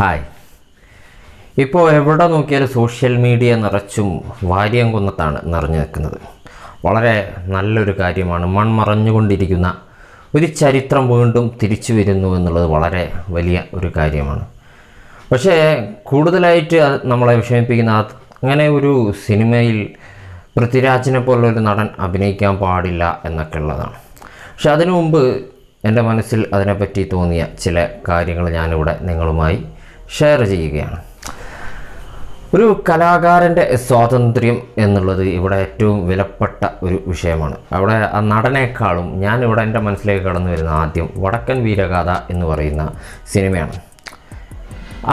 Hi. ഇപ്പോൾ എവിടെ നോക്കിയാലും സോഷ്യൽ മീഡിയ നിറച്ചും വാര്യം കുന്നത്താണ് നിറഞ്ഞു നിൽക്കുന്നത്. വളരെ നല്ലൊരു കാര്യമാണ് മൺമറഞ്ഞുകൊണ്ടിരിക്കുന്ന ഒരു ചരിത്രം വീണ്ടും തിരിച്ചു വരുന്നു എന്നുള്ളത് വളരെ വലിയ ഒരു കാര്യമാണ്. പക്ഷേ കൂടുതലായിട്ട് നമ്മളെ വിഷമിപ്പിക്കുന്ന അങ്ങനെ ഒരു സിനിമയിൽ പൃഥ്വിരാജിനെ പോലുള്ളൊരു നടൻ അഭിനയിക്കാൻ പാടില്ല എന്നൊക്കെ ഉള്ളതാണ്. പക്ഷെ അതിനു മുമ്പ് എന്റെ മനസ്സിൽ അതിനെപ്പറ്റി തോന്നിയ ചില കാര്യങ്ങൾ ഞാനിവിടെ നിങ്ങളുമായി ഷെയർ ചെയ്യുകയാണ്. ഒരു കലാകാരന്റെ സ്വാതന്ത്ര്യം എന്നുള്ളത് ഇവിടെ ഏറ്റവും വിലപ്പെട്ട ഒരു വിഷയമാണ്. അവിടെ ആ നടനേക്കാളും ഇവിടെ എന്റെ മനസ്സിലേക്ക് കടന്നു വരുന്ന ആദ്യം വടക്കൻ വീരഗാഥ എന്ന് പറയുന്ന സിനിമയാണ്.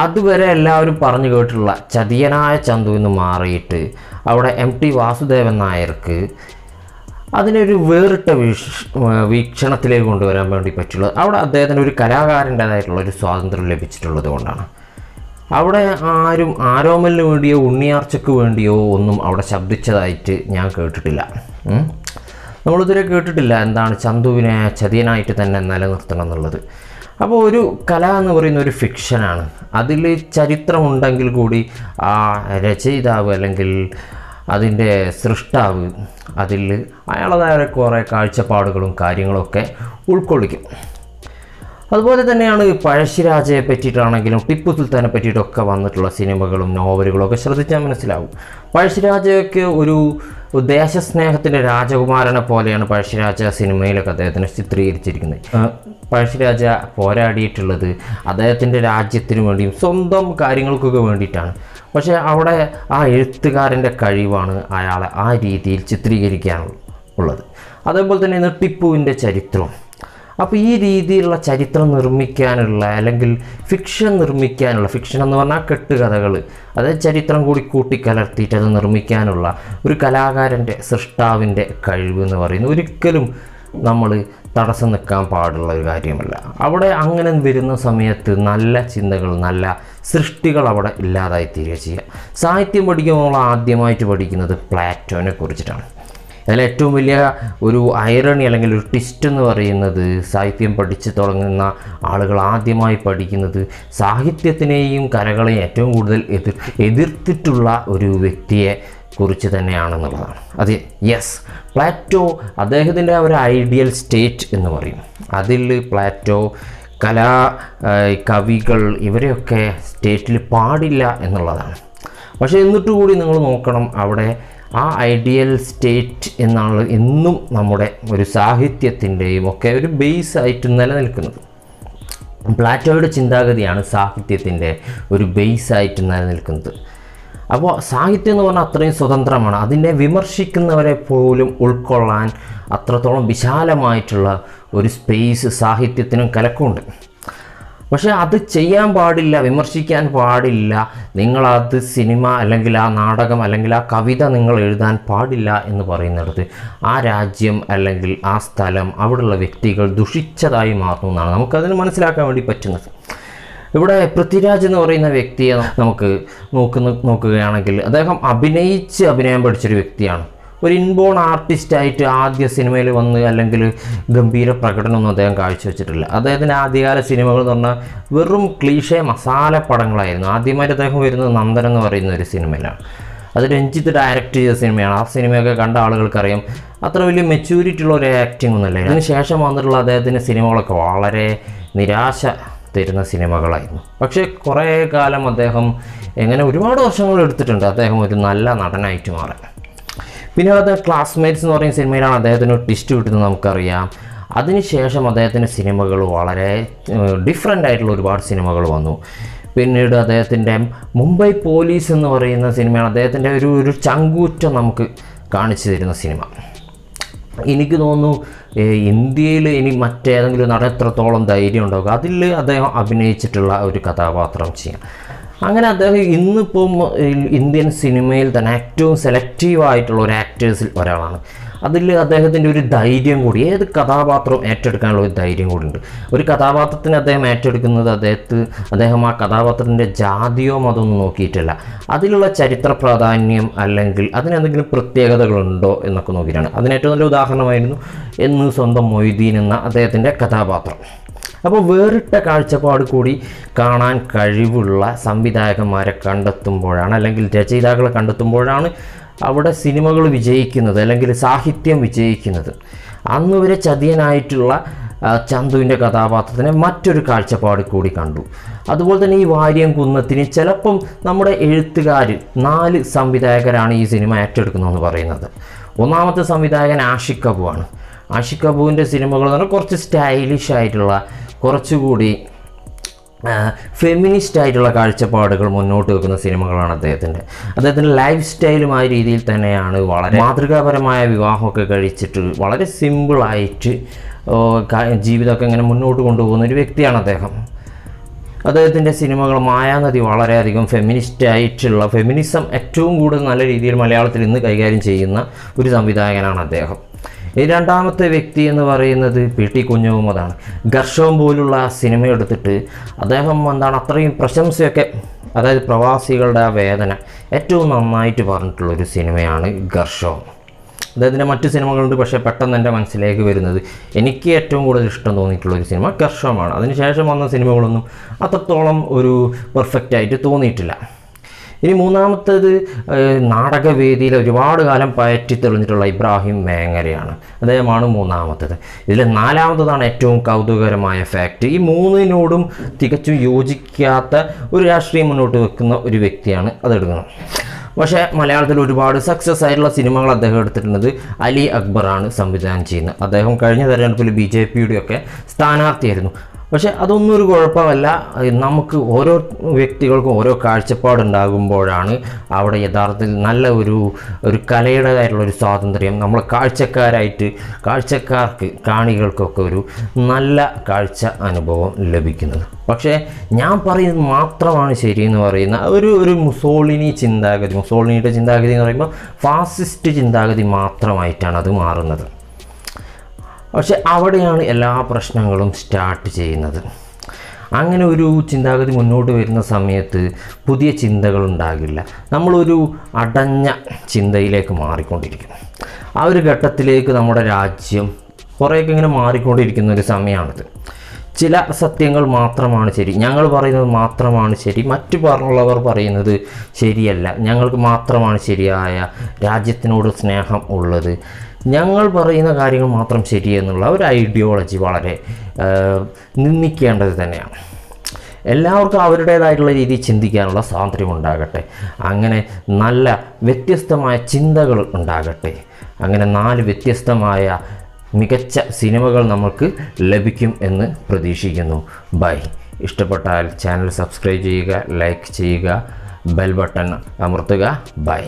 അതുവരെ എല്ലാവരും പറഞ്ഞു കേട്ടിട്ടുള്ള ചതിയനായ ചന്തു എന്ന് മാറിയിട്ട് അവിടെ എം ടി വാസുദേവൻ നായർക്ക് അതിനൊരു വേറിട്ട വീക്ഷ വീക്ഷണത്തിലേക്ക് കൊണ്ടുവരാൻ വേണ്ടി പറ്റുള്ളത്. അവിടെ അദ്ദേഹത്തിന് ഒരു കലാകാരന്റേതായിട്ടുള്ള ഒരു സ്വാതന്ത്ര്യം ലഭിച്ചിട്ടുള്ളത് കൊണ്ടാണ്. അവിടെ ആരും ആരോമലിന് വേണ്ടിയോ ഉണ്ണിയാർച്ചയ്ക്ക് വേണ്ടിയോ ഒന്നും അവിടെ ശബ്ദിച്ചതായിട്ട് ഞാൻ കേട്ടിട്ടില്ല. നമ്മളിതുവരെ കേട്ടിട്ടില്ല എന്താണ് ചന്തുവിനെ ചതിയനായിട്ട് തന്നെ നിലനിർത്തണം എന്നുള്ളത്. അപ്പോൾ ഒരു കല എന്ന് പറയുന്ന ഒരു ഫിക്ഷനാണ് അതിൽ ചരിത്രമുണ്ടെങ്കിൽ കൂടി ആ രചയിതാവ് അല്ലെങ്കിൽ അതിന്റെ സൃഷ്ടാവ് അതിൽ അയാളതായ കുറേ കാഴ്ചപ്പാടുകളും കാര്യങ്ങളൊക്കെ ഉൾക്കൊള്ളിക്കും. അതുപോലെ തന്നെയാണ് പഴശ്ശിരാജയെ പറ്റിയിട്ടാണെങ്കിലും ടിപ്പു സുൽത്താനെ പറ്റിയിട്ടൊക്കെ വന്നിട്ടുള്ള സിനിമകളും നോവലുകളും ഒക്കെ ശ്രദ്ധിച്ചാൽ മനസ്സിലാവും. പഴശ്ശിരാജയൊക്കെ ഒരു ദേശസ്നേഹത്തിന്റെ രാജകുമാരനെ പോലെയാണ് പഴശ്ശിരാജ സിനിമയിലൊക്കെ അദ്ദേഹത്തിനെ ചിത്രീകരിച്ചിരിക്കുന്നത്. പഴശ്ശിരാജ പോരാടിയിട്ടുള്ളത് അദ്ദേഹത്തിന്റെ രാജ്യത്തിന് വേണ്ടിയും സ്വന്തം കാര്യങ്ങൾക്കൊക്കെ വേണ്ടിയിട്ടാണ്. പക്ഷേ അവിടെ ആ എഴുത്തുകാരന്റെ കഴിവാണ് അയാളെ ആ രീതിയിൽ ചിത്രീകരിക്കാനുള്ളത്. അതേപോലെ തന്നെ ഇന്ന് ടിപ്പുവിന്റെ ചരിത്രം. അപ്പോൾ ഈ രീതിയിലുള്ള ചരിത്രം നിർമ്മിക്കാനുള്ള അല്ലെങ്കിൽ ഫിക്ഷൻ നിർമ്മിക്കാനുള്ള ഫിക്ഷൻ എന്ന് പറഞ്ഞാൽ കെട്ടുകഥകൾ അതായത് ചരിത്രം കൂടി കൂട്ടിക്കലർത്തിയിട്ട് അത് നിർമ്മിക്കാനുള്ള ഒരു കലാകാരന്റെ സൃഷ്ടാവിന്റെ കഴിവ് എന്ന് പറയുന്നത് ഒരിക്കലും നമ്മൾ തടസ്സം നിൽക്കാൻ പാടുള്ള ഒരു കാര്യമല്ല. അവിടെ അങ്ങനെ വരുന്ന സമയത്ത് നല്ല ചിന്തകൾ നല്ല സൃഷ്ടികൾ അവിടെ ഇല്ലാതായി തീരുക ചെയ്യുക. സാഹിത്യം പഠിക്കുമ്പോൾ ആദ്യമായിട്ട് പഠിക്കുന്നത് പ്ലാറ്റോനെ കുറിച്ചിട്ടാണ്. അതിൽ ഏറ്റവും വലിയ ഒരു ഐറണി അല്ലെങ്കിൽ ഒരു ട്വിസ്റ്റ് എന്ന് പറയുന്നത് സാഹിത്യം പഠിച്ചു തുടങ്ങുന്ന ആളുകൾ ആദ്യമായി പഠിക്കുന്നത് സാഹിത്യത്തിനെയും കലകളെയും ഏറ്റവും കൂടുതൽ എതിർ എതിർത്തിട്ടുള്ള ഒരു വ്യക്തിയെ കുറിച്ച് തന്നെയാണെന്നുള്ളതാണ്. അത് യെസ് പ്ലാറ്റോ അദ്ദേഹത്തിന്റെ ഒരു ഐഡിയൽ സ്റ്റേറ്റ് എന്ന് പറയും. അതിൽ പ്ലാറ്റോ കലാ കവികൾ ഇവരെയൊക്കെ സ്റ്റേറ്റിൽ പാടില്ല എന്നുള്ളതാണ്. പക്ഷേ എന്നിട്ട് കൂടി നിങ്ങൾ നോക്കണം അവിടെ ആ ഐഡിയൽ സ്റ്റേറ്റ് എന്നാണ് എന്നും നമ്മുടെ ഒരു സാഹിത്യത്തിന്റെയും ഒക്കെ ഒരു ബേസ് ആയിട്ട് നിലനിൽക്കുന്നത്. പ്ലാറ്റോയുടെ ചിന്താഗതിയാണ് സാഹിത്യത്തിന്റെ ഒരു ബേസ് ആയിട്ട് നിലനിൽക്കുന്നത്. അപ്പോൾ സാഹിത്യം എന്ന് പറഞ്ഞാൽ അത്രയും സ്വതന്ത്രമാണ്. അതിനെ വിമർശിക്കുന്നവരെ പോലും ഉൾക്കൊള്ളാൻ അത്രത്തോളം വിശാലമായിട്ടുള്ള ഒരു സ്പേസ് സാഹിത്യത്തിനും കലക്കുണ്ട് പക്ഷേ അത് ചെയ്യാൻ പാടില്ല വിമർശിക്കാൻ പാടില്ല. നിങ്ങളത് സിനിമ അല്ലെങ്കിൽ ആ നാടകം അല്ലെങ്കിൽ ആ കവിത നിങ്ങൾ എഴുതാൻ പാടില്ല എന്ന് പറയുന്നിടത്ത് ആ രാജ്യം അല്ലെങ്കിൽ ആ സ്ഥലം അവിടെയുള്ള വ്യക്തികൾ ദുഷിച്ചതായി മാറുന്നു എന്നാണ് നമുക്കതിന് മനസ്സിലാക്കാൻ വേണ്ടി പറ്റുന്നത്. ഇവിടെ പൃഥ്വിരാജ് എന്ന് പറയുന്ന വ്യക്തിയെ നമുക്ക് നോക്കുന്ന നോക്കുകയാണെങ്കിൽ അദ്ദേഹം അഭിനയിച്ച് അഭിനയം പഠിച്ചൊരു വ്യക്തിയാണ്. ഒരു ഇൻബോൺ ആർട്ടിസ്റ്റായിട്ട് ആദ്യ സിനിമയിൽ വന്ന് അല്ലെങ്കിൽ ഗംഭീര പ്രകടനമൊന്നും അദ്ദേഹം കാഴ്ചവെച്ചിട്ടില്ല. അദ്ദേഹത്തിന്റെ ആദ്യകാല സിനിമകൾ എന്ന് പറഞ്ഞാൽ വെറും ക്ലീഷേ മസാല പടങ്ങളായിരുന്നു. ആദ്യമായിട്ട് അദ്ദേഹം വരുന്നത് നന്ദൻ എന്ന് പറയുന്ന ഒരു സിനിമയിലാണ്. അത് രഞ്ജിത്ത് ഡയറക്റ്റ് ചെയ്ത സിനിമയാണ്. ആ സിനിമയൊക്കെ കണ്ട ആളുകൾക്കറിയാം. അത്ര വലിയ മെച്യൂരിറ്റി ഉള്ള ഒരു ആക്ടിംഗ് ഒന്നുമല്ല. അതിന് ശേഷം വന്നിട്ടുള്ള അദ്ദേഹത്തിന്റെ സിനിമകളൊക്കെ വളരെ നിരാശ തരുന്ന സിനിമകളായിരുന്നു. പക്ഷേ കുറേ കാലം അദ്ദേഹം എങ്ങനെ ഒരുപാട് വർഷങ്ങൾ എടുത്തിട്ടുണ്ട്. അദ്ദേഹം ഒരു നല്ല നടനായിട്ട് മാറാൻ. പിന്നെ അത് ക്ലാസ്മേറ്റ്സ് എന്ന് പറയുന്ന സിനിമയിലാണ് അദ്ദേഹത്തിന് ട്വിസ്റ്റ് കിട്ടുന്നത് നമുക്കറിയാം. അതിനുശേഷം അദ്ദേഹത്തിന്റെ സിനിമകൾ വളരെ ഡിഫറെന്റ് ആയിട്ടുള്ള ഒരുപാട് സിനിമകൾ വന്നു. പിന്നീട് അദ്ദേഹത്തിന്റെ മുംബൈ പോലീസ് എന്ന് പറയുന്ന സിനിമയാണ് അദ്ദേഹത്തിന്റെ ഒരു ഒരു ചങ്കൂറ്റം നമുക്ക് കാണിച്ചു തരുന്ന സിനിമ. എനിക്ക് തോന്നുന്നു ഇന്ത്യയിൽ ഇനി മറ്റേതെങ്കിലും നടൻ എത്രത്തോളം ധൈര്യം ഉണ്ടാവുക അതിൽ അദ്ദേഹം അഭിനയിച്ചിട്ടുള്ള ഒരു കഥാപാത്രം ചെയ്യാം. അങ്ങനെ അദ്ദേഹം ഇന്നിപ്പം ഇന്ത്യൻ സിനിമയിൽ തന്നെ ഏറ്റവും സെലക്റ്റീവ് ആയിട്ടുള്ള ഒരു ആക്ടേഴ്സിൽ ഒരാളാണ്. അതിൽ അദ്ദേഹത്തിന്റെ ഒരു ധൈര്യം കൂടി ഏത് കഥാപാത്രവും ഏറ്റെടുക്കാനുള്ള ഒരു ധൈര്യം കൂടി ഉണ്ട്. ഒരു കഥാപാത്രത്തിന് അദ്ദേഹം ഏറ്റെടുക്കുന്നത് അദ്ദേഹത്ത് അദ്ദേഹം ആ കഥാപാത്രത്തിന്റെ ജാതിയോ മതമൊന്നും നോക്കിയിട്ടില്ല. അതിലുള്ള ചരിത്ര പ്രാധാന്യം അല്ലെങ്കിൽ അതിനെന്തെങ്കിലും പ്രത്യേകതകളുണ്ടോ എന്നൊക്കെ നോക്കിയിട്ടാണ്. അതിന് ഏറ്റവും നല്ല ഉദാഹരണമായിരുന്നു എന്ന് സ്വന്തം മൊയ്തീൻ എന്ന അദ്ദേഹത്തിന്റെ കഥാപാത്രം. അപ്പോൾ വേറിട്ട കാഴ്ചപ്പാട് കൂടി കാണാൻ കഴിവുള്ള സംവിധായകന്മാരെ കണ്ടെത്തുമ്പോഴാണ് അല്ലെങ്കിൽ രചയിതാക്കളെ കണ്ടെത്തുമ്പോഴാണ് അവിടെ സിനിമകൾ വിജയിക്കുന്നത് അല്ലെങ്കിൽ സാഹിത്യം വിജയിക്കുന്നത്. അന്ന് വരെ ചതിയനായിട്ടുള്ള ചന്തുവിന്റെ കഥാപാത്രത്തിനെ മറ്റൊരു കാഴ്ചപ്പാട് കൂടി കണ്ടു. അതുപോലെ തന്നെ ഈ വാര്യം കുന്നത്തിന് ചിലപ്പം നമ്മുടെ എഴുത്തുകാർ നാല് സംവിധായകരാണ് ഈ സിനിമ ഏറ്റെടുക്കുന്നതെന്ന് പറയുന്നത്. ഒന്നാമത്തെ സംവിധായകൻ ആഷിഖ് കപു ആണ് ആഷിഖ് കപൂവിന്റെ സിനിമകൾ എന്ന് പറഞ്ഞാൽ കുറച്ച് സ്റ്റൈലിഷ് ആയിട്ടുള്ള കുറച്ചുകൂടി ഫെമിനിസ്റ്റ് ആയിട്ടുള്ള കാഴ്ചപ്പാടുകൾ മുന്നോട്ട് വെക്കുന്ന സിനിമകളാണ് അദ്ദേഹത്തിന്റെ. അദ്ദേഹത്തിന്റെ ലൈഫ് സ്റ്റൈലുമായ രീതിയിൽ തന്നെയാണ് വളരെ മാതൃകാപരമായ വിവാഹമൊക്കെ കഴിച്ചിട്ട് വളരെ സിമ്പിളായിട്ട് ജീവിതമൊക്കെ ഇങ്ങനെ മുന്നോട്ട് കൊണ്ടുപോകുന്ന ഒരു വ്യക്തിയാണ് അദ്ദേഹം. അദ്ദേഹത്തിന്റെ സിനിമകൾ മായാനദി വളരെയധികം ഫെമിനിസ്റ്റ് ആയിട്ടുള്ള ഫെമിനിസം ഏറ്റവും കൂടുതൽ നല്ല രീതിയിൽ മലയാളത്തിൽ ഇന്ന് കൈകാര്യം ചെയ്യുന്ന ഒരു സംവിധായകനാണ് അദ്ദേഹം. രണ്ടാമത്തെ വ്യക്തി എന്ന് പറയുന്നത് പി ടി കുഞ്ഞുമുഹമ്മദാണ് ഘർഷവും പോലുള്ള സിനിമ എടുത്തിട്ട് അദ്ദേഹം എന്താണ് അത്രയും പ്രശംസയൊക്കെ അതായത് പ്രവാസികളുടെ ആ വേദന ഏറ്റവും നന്നായിട്ട് പറഞ്ഞിട്ടുള്ളൊരു സിനിമയാണ് ഘർഷവും അദ്ദേഹത്തിന്റെ മറ്റു സിനിമകളുണ്ട് പക്ഷേ പെട്ടെന്ന് എന്റെ മനസ്സിലേക്ക് വരുന്നത് എനിക്ക് ഏറ്റവും കൂടുതൽ ഇഷ്ടം തോന്നിയിട്ടുള്ള ഒരു സിനിമ കർഷമാണ് അതിനുശേഷം വന്ന സിനിമകളൊന്നും അത്രത്തോളം ഒരു പെർഫെക്റ്റായിട്ട് തോന്നിയിട്ടില്ല. ഇനി മൂന്നാമത്തേത് നാടകവേദിയിൽ ഒരുപാട് കാലം പയറ്റി തെളിഞ്ഞിട്ടുള്ള ഇബ്രാഹിം മേങ്ങരയാണ് അദ്ദേഹമാണ് മൂന്നാമത്തേത്. ഇതിൽ നാലാമത്തതാണ് ഏറ്റവും കൗതുകകരമായ ഫാക്റ്റ് ഈ മൂന്നിനോടും തികച്ചും യോജിക്കാത്ത ഒരു രാഷ്ട്രീയം മുന്നോട്ട് വെക്കുന്ന ഒരു വ്യക്തിയാണ് അതെടുക്കുന്നത്. പക്ഷേ മലയാളത്തിൽ ഒരുപാട് സക്സസ് ആയിട്ടുള്ള സിനിമകൾ അദ്ദേഹം എടുത്തിട്ടുള്ളത് അലി അക്ബറാണ് സംവിധാനം ചെയ്യുന്നത്. അദ്ദേഹം കഴിഞ്ഞ തെരഞ്ഞെടുപ്പിൽ ബി ജെ പിയുടെയൊക്കെ സ്ഥാനാർത്ഥിയായിരുന്നു. പക്ഷേ അതൊന്നും ഒരു കുഴപ്പമല്ല നമുക്ക് ഓരോ വ്യക്തികൾക്കും ഓരോ കാഴ്ചപ്പാടുണ്ടാകുമ്പോഴാണ് അവിടെ യഥാർത്ഥത്തിൽ നല്ല ഒരു ഒരു കലയുടേതായിട്ടുള്ള ഒരു സ്വാതന്ത്ര്യം. നമ്മൾ കാഴ്ചക്കാരായിട്ട് കാഴ്ചക്കാർക്ക് കാണികൾക്കൊക്കെ ഒരു നല്ല കാഴ്ച അനുഭവം ലഭിക്കുന്നത്. പക്ഷേ ഞാൻ പറയുന്നത് മാത്രമാണ് ശരിയെന്ന് പറയുന്ന ഒരു ഒരു മുസോളിനി ചിന്താഗതി മുസോളിനിയുടെ ചിന്താഗതി എന്ന് പറയുമ്പോൾ ഫാസിസ്റ്റ് ചിന്താഗതി മാത്രമായിട്ടാണ് അത് മാറുന്നത്. പക്ഷെ അവിടെയാണ് എല്ലാ പ്രശ്നങ്ങളും സ്റ്റാർട്ട് ചെയ്യുന്നത്. അങ്ങനെ ഒരു ചിന്താഗതി മുന്നോട്ട് വരുന്ന സമയത്ത് പുതിയ ചിന്തകൾ ഉണ്ടാകില്ല. നമ്മളൊരു അടഞ്ഞ ചിന്തയിലേക്ക് മാറിക്കൊണ്ടിരിക്കും ആ ഒരു ഘട്ടത്തിലേക്ക് നമ്മുടെ രാജ്യം കുറേയൊക്കെ ഇങ്ങനെ മാറിക്കൊണ്ടിരിക്കുന്ന ഒരു സമയമാണിത്. ചില സത്യങ്ങൾ മാത്രമാണ് ശരി ഞങ്ങൾ പറയുന്നത് മാത്രമാണ് ശരി മറ്റു പറഞ്ഞുള്ളവർ പറയുന്നത് ശരിയല്ല. ഞങ്ങൾക്ക് മാത്രമാണ് ശരിയായ രാജ്യത്തിനോട് സ്നേഹം ഉള്ളത്. ഞങ്ങൾ പറയുന്ന കാര്യങ്ങൾ മാത്രം ശരിയെന്നുള്ള ഒരു ഐഡിയോളജി വളരെ നിന്ദിക്കേണ്ടത് തന്നെയാണ്. എല്ലാവർക്കും അവരുടേതായിട്ടുള്ള രീതിയിൽ ചിന്തിക്കാനുള്ള സ്വാതന്ത്ര്യം ഉണ്ടാകട്ടെ. അങ്ങനെ നല്ല വ്യത്യസ്തമായ ചിന്തകൾ ഉണ്ടാകട്ടെ. അങ്ങനെ നാല് വ്യത്യസ്തമായ മികച്ച സിനിമകൾ നമുക്ക് ലഭിക്കും എന്ന് പ്രതീക്ഷിക്കുന്നു. ബൈ. ഇഷ്ടപ്പെട്ടാൽ ചാനൽ സബ്സ്ക്രൈബ് ചെയ്യുക ലൈക്ക് ചെയ്യുക ബെൽ ബട്ടൺ അമർത്തുക. ബൈ.